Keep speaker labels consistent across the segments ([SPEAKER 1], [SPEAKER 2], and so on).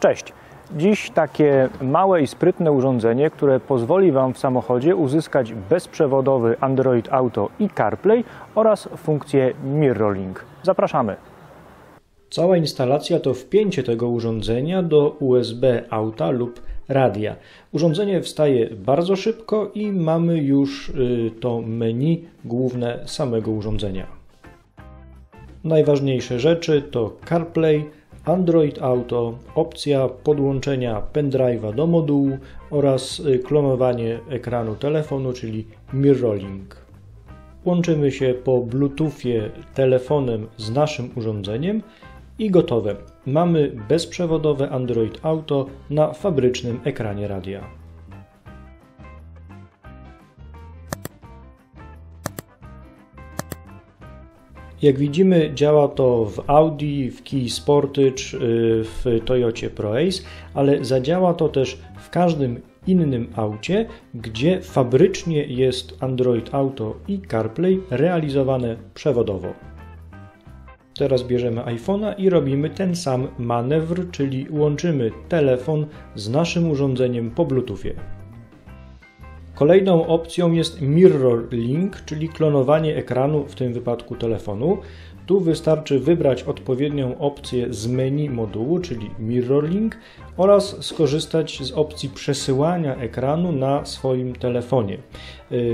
[SPEAKER 1] Cześć! Dziś takie małe i sprytne urządzenie, które pozwoli Wam w samochodzie uzyskać bezprzewodowy Android Auto i CarPlay oraz funkcję Mirroring. Zapraszamy! Cała instalacja to wpięcie tego urządzenia do USB auta lub radia. Urządzenie wstaje bardzo szybko i mamy już y, to menu główne samego urządzenia. Najważniejsze rzeczy to CarPlay, Android Auto, opcja podłączenia pendrive'a do modułu oraz y, klonowanie ekranu telefonu, czyli mirroring. Łączymy się po Bluetoothie telefonem z naszym urządzeniem i gotowe. Mamy bezprzewodowe Android Auto na fabrycznym ekranie radia. Jak widzimy, działa to w Audi, w Kia Sportage, w Toyocie ProAce, ale zadziała to też w każdym innym aucie, gdzie fabrycznie jest Android Auto i CarPlay realizowane przewodowo. Teraz bierzemy iPhone'a i robimy ten sam manewr, czyli łączymy telefon z naszym urządzeniem po Bluetoothie. Kolejną opcją jest Mirror Link, czyli klonowanie ekranu, w tym wypadku telefonu. Tu wystarczy wybrać odpowiednią opcję z menu modułu, czyli Mirror Link oraz skorzystać z opcji przesyłania ekranu na swoim telefonie.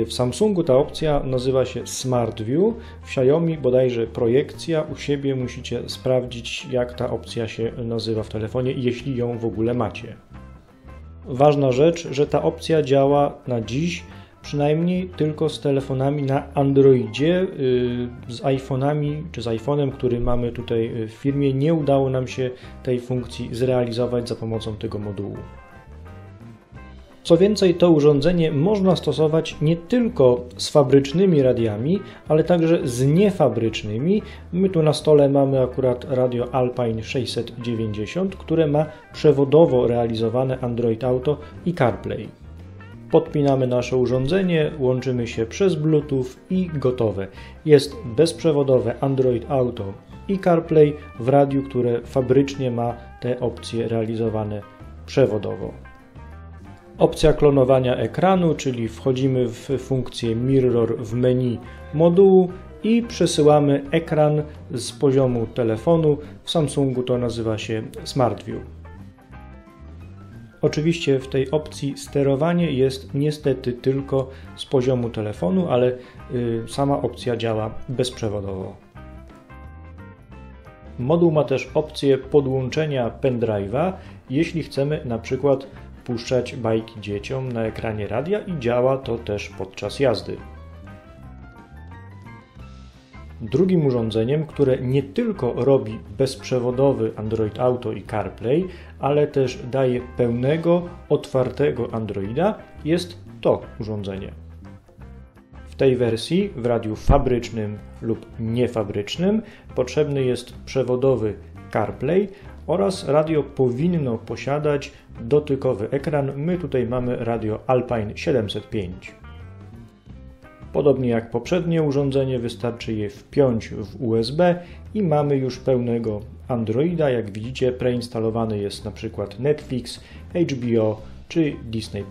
[SPEAKER 1] W Samsungu ta opcja nazywa się Smart View, w Xiaomi bodajże projekcja. U siebie musicie sprawdzić, jak ta opcja się nazywa w telefonie, jeśli ją w ogóle macie. Ważna rzecz, że ta opcja działa na dziś przynajmniej tylko z telefonami na Androidzie. Y, z iPhone'ami czy z iPhone'em, który mamy tutaj w firmie, nie udało nam się tej funkcji zrealizować za pomocą tego modułu. Co więcej, to urządzenie można stosować nie tylko z fabrycznymi radiami, ale także z niefabrycznymi. My tu na stole mamy akurat radio Alpine 690, które ma przewodowo realizowane Android Auto i CarPlay. Podpinamy nasze urządzenie, łączymy się przez Bluetooth i gotowe. Jest bezprzewodowe Android Auto i CarPlay w radiu, które fabrycznie ma te opcje realizowane przewodowo. Opcja klonowania ekranu, czyli wchodzimy w funkcję Mirror w menu modułu i przesyłamy ekran z poziomu telefonu. W Samsungu to nazywa się Smart View. Oczywiście w tej opcji sterowanie jest niestety tylko z poziomu telefonu, ale y, sama opcja działa bezprzewodowo. Moduł ma też opcję podłączenia pendrive'a, jeśli chcemy na przykład puszczać bajki dzieciom na ekranie radia i działa to też podczas jazdy. Drugim urządzeniem, które nie tylko robi bezprzewodowy Android Auto i CarPlay, ale też daje pełnego, otwartego Androida, jest to urządzenie. W tej wersji, w radiu fabrycznym lub niefabrycznym, potrzebny jest przewodowy CarPlay oraz radio powinno posiadać dotykowy ekran. My tutaj mamy radio Alpine 705. Podobnie jak poprzednie urządzenie, wystarczy je wpiąć w USB i mamy już pełnego Androida. Jak widzicie, preinstalowany jest na przykład Netflix, HBO czy Disney+.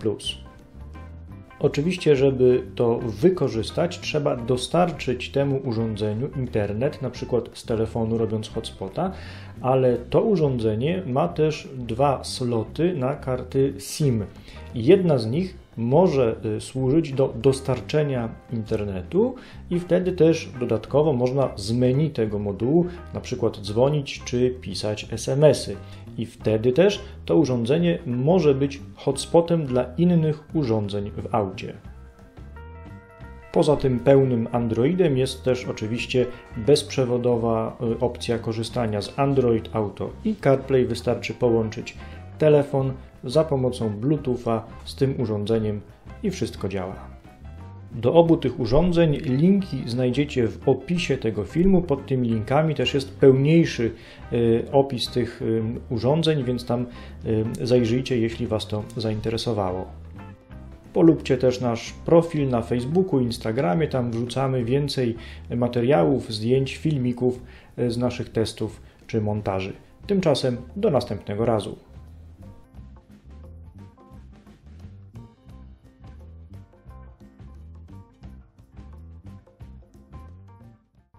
[SPEAKER 1] Oczywiście, żeby to wykorzystać, trzeba dostarczyć temu urządzeniu internet, na przykład z telefonu robiąc hotspota, ale to urządzenie ma też dwa sloty na karty SIM. Jedna z nich może y, służyć do dostarczenia internetu i wtedy też dodatkowo można z menu tego modułu na przykład dzwonić czy pisać SMS-y. I wtedy też to urządzenie może być hotspotem dla innych urządzeń w aucie. Poza tym pełnym Androidem jest też oczywiście bezprzewodowa y, opcja korzystania z Android Auto i CarPlay. Wystarczy połączyć telefon za pomocą Bluetootha z tym urządzeniem i wszystko działa. Do obu tych urządzeń linki znajdziecie w opisie tego filmu. Pod tymi linkami też jest pełniejszy y, opis tych y, urządzeń, więc tam y, zajrzyjcie, jeśli Was to zainteresowało. Polubcie też nasz profil na Facebooku, Instagramie, tam wrzucamy więcej materiałów, zdjęć, filmików z naszych testów czy montaży. Tymczasem do następnego razu.